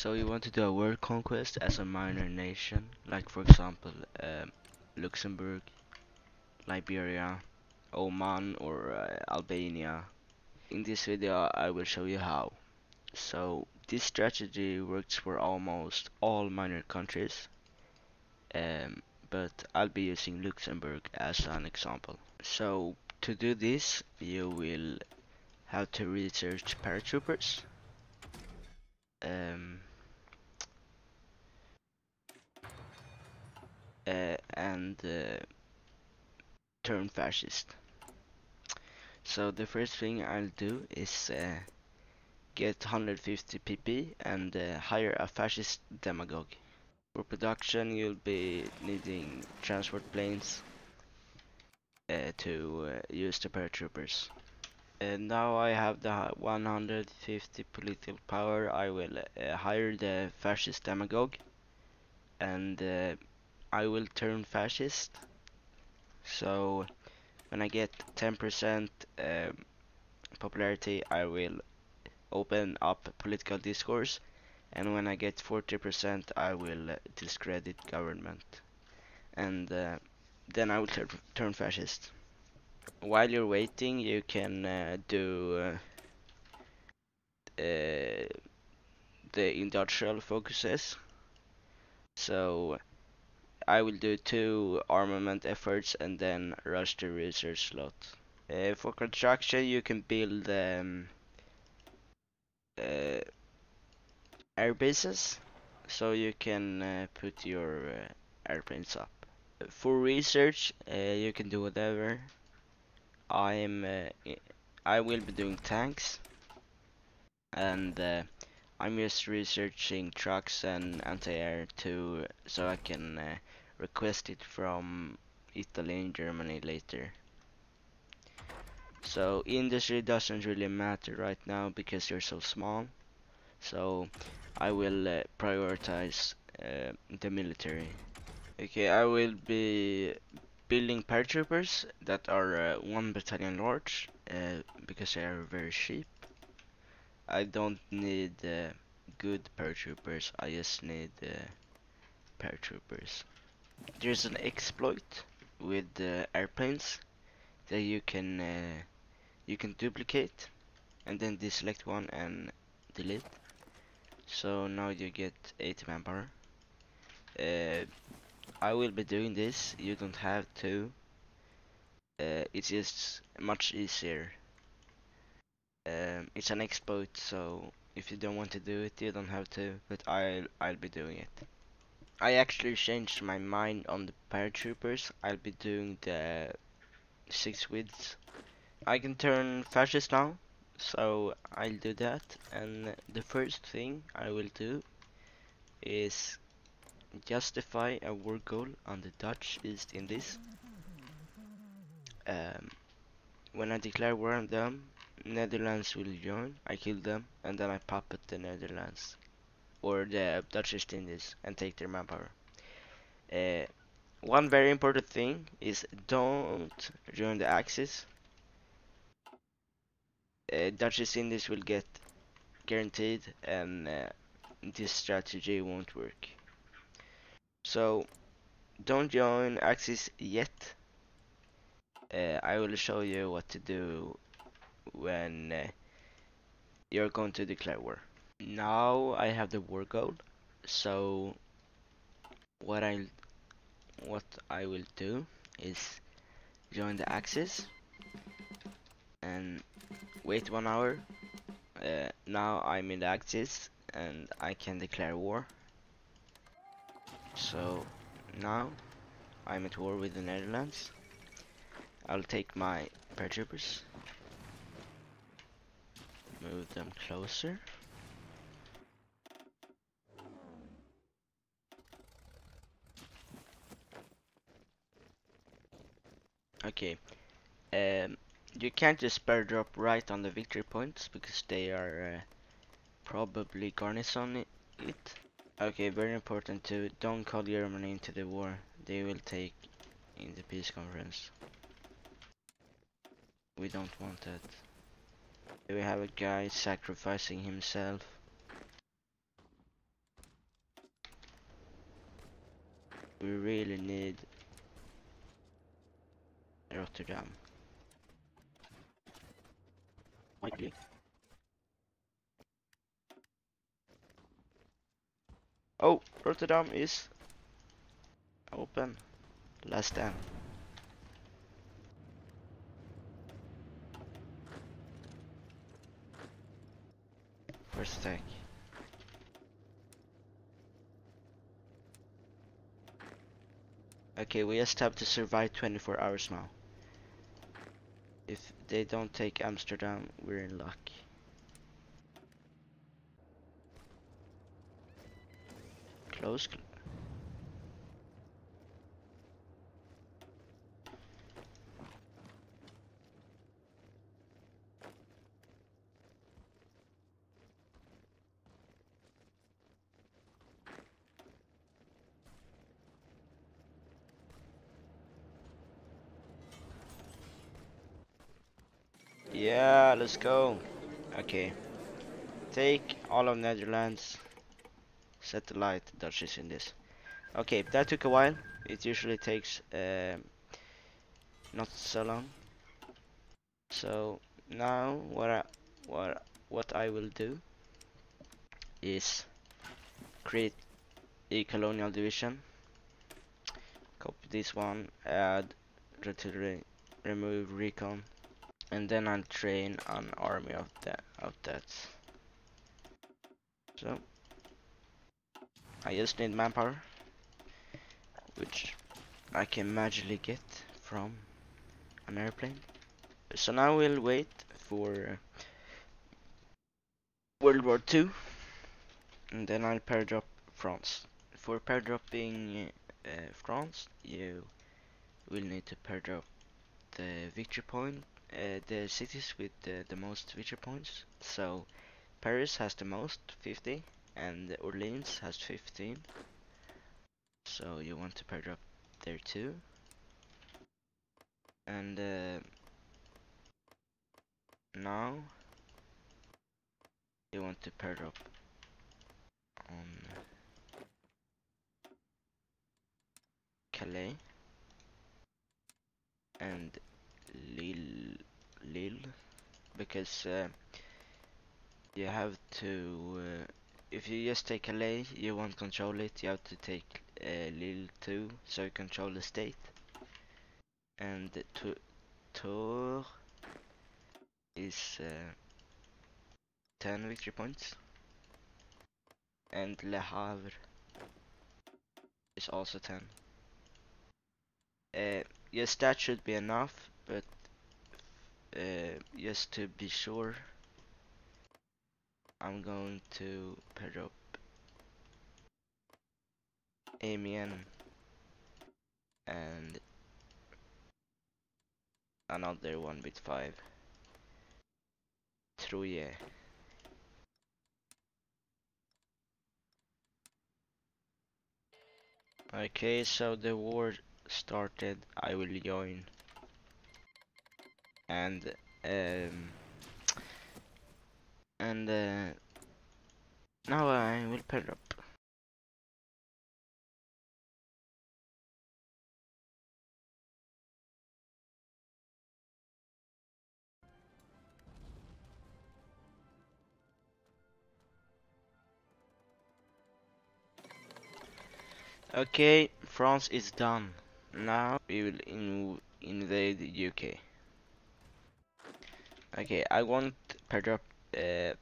So you want to do a world conquest as a minor nation, like for example um, Luxembourg, Liberia, Oman or uh, Albania. In this video I will show you how. So this strategy works for almost all minor countries, um, but I'll be using Luxembourg as an example. So to do this you will have to research paratroopers. Um, and uh, turn fascist. So the first thing I'll do is uh, get 150 PP and uh, hire a fascist demagogue. For production you'll be needing transport planes uh, to uh, use the paratroopers. And now I have the 150 political power, I will uh, hire the fascist demagogue and uh, I will turn fascist. So when I get 10% um, popularity, I will open up political discourse, and when I get 40%, I will discredit government, and uh, then I will tur turn fascist. While you're waiting, you can uh, do uh, uh, the industrial focuses. So I will do two armament efforts and then rush the research slot. Uh, for construction you can build um, uh, air bases so you can uh, put your uh, airplanes up. For research uh, you can do whatever. I'm uh, I will be doing tanks and I'm just researching trucks and anti-air to so I can uh, request it from Italy and Germany later. So industry doesn't really matter right now because you're so small. So I will uh, prioritize uh, the military. Okay, I will be building paratroopers that are uh, one battalion large uh, because they are very cheap. I don't need uh, good paratroopers, I just need uh, paratroopers. There's an exploit with uh, airplanes that you can uh, you can duplicate and then deselect one and delete. So now you get 80 manpower. Uh, I will be doing this, you don't have to. Uh, it's just much easier um, it's an exploit so if you don't want to do it you don't have to but I'll, I'll be doing it I actually changed my mind on the paratroopers. I'll be doing the six widths I can turn fascist now so I'll do that. And the first thing I will do is justify a war goal on the Dutch East Indies. Um, when I declare war on them Netherlands will join, I kill them, and then I puppet the Netherlands or the Dutch East Indies and take their manpower. Uh, one very important thing is don't join the Axis. Uh, Dutch East Indies will get guaranteed and uh, this strategy won't work. So don't join Axis yet. Uh, I will show you what to do when uh, you're going to declare war. Now I have the goal, so what I what I will do is join the Axis and wait one hour. Uh, now I'm in the Axis and I can declare war. So now I'm at war with the Netherlands. I'll take my paratroopers move them closer. Okay. Um, you can't just spare drop right on the victory points because they are uh, probably garnison it. Okay, very important to don't call Germany into the war. They will take in the peace conference. We don't want that. We have a guy sacrificing himself. We really need Rotterdam. Likely. Oh, Rotterdam is open. Last stand. First attack. Okay, we just have to survive 24 hours now. If they don't take Amsterdam, we're in luck. Close. cl- Yeah, let's go. Okay. Take all of Netherlands. Satellite Dutch in this. Okay, that took a while. It usually takes um, not so long. So now what I, what what I will do is create a colonial division. Copy this one, add artillery, remove recon, and then I'll train an army of that of that. So I just need manpower, which I can magically get from an airplane. So now we'll wait for World War Two, and then I'll pair drop France. For pair dropping uh, France, you will need to pair drop the victory point uh, the cities with the, the most victory points. So Paris has the most, 50, and Orleans has 15. So you want to pair up there too. And uh, now you want to pair up on Calais and Lille, because uh, you have to. Uh, if you just take Calais, you won't control it. You have to take uh, Lille too, so you control the state. And to Tours is uh, 10 victory points, and Le Havre is also 10. Uh, yes, that should be enough, but uh, just to be sure, I'm going to pair up Amiens and another one with five. Troyes. Okay, so the war started. I will join and um, and uh, now I will pair up. Okay, France is done. Now we will in invade the UK. Okay, I want pair drop. Uh,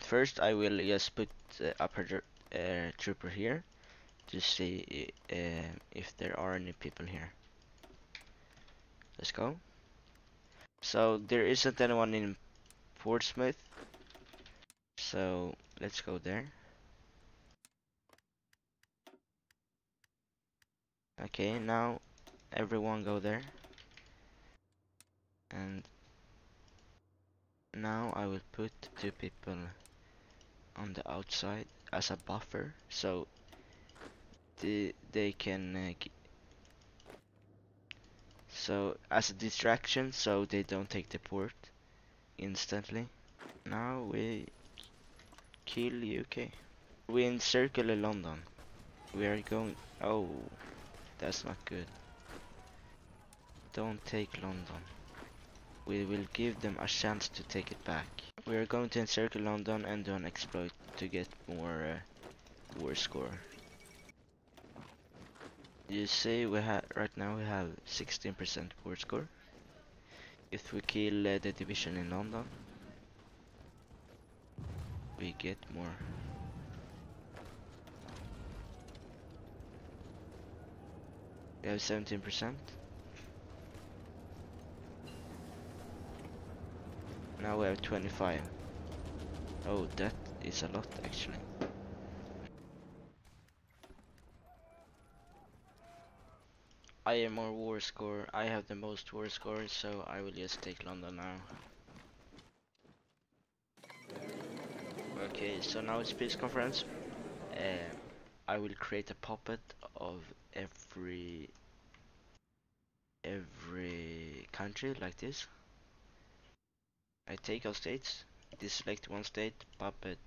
first, I will just put uh, a pair drop, uh, trooper here to see uh, if there are any people here. Let's go. So there isn't anyone in Portsmouth. So let's go there. Okay, now everyone go there. And now I will put two people on the outside as a buffer so the, they can uh, so as a distraction so they don't take the port instantly now we kill UK we encircle London We are going. Oh, that's not good. Don't take London. We will give them a chance to take it back. We are going to encircle London and do an exploit to get more uh, war score. You see, we have right now we have 16% war score. If we kill uh, the division in London, we get more. We have 17%. Now we have 25. Oh, that is a lot actually. I am more war score. I have the most war score, so I will just take London now. Okay, so now it's peace conference. Uh, I will create a puppet of every every country like this. I take all states, deselect one state, puppet,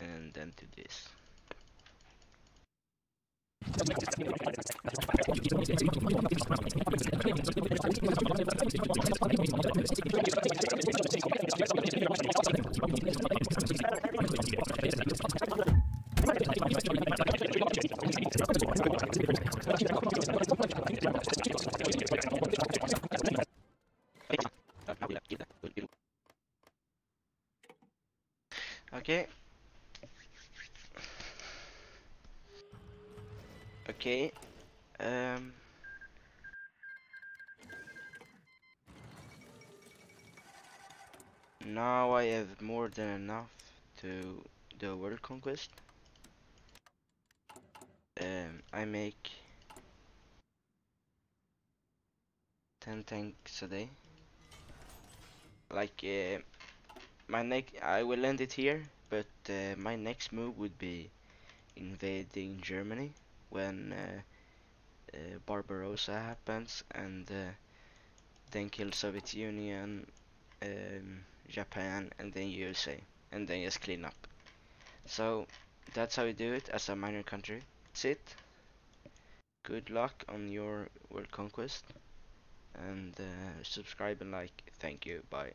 and then do this. Now I have more than enough to do world conquest. Um, I make 10 tanks a day. Like, uh, my next, I will end it here, but uh, my next move would be invading Germany when uh, uh, Barbarossa happens and uh, then kill Soviet Union, um, Japan and then USA and then just clean up. So that's how you do it as a minor country. That's it. Good luck on your world conquest and uh, subscribe and like. Thank you. Bye.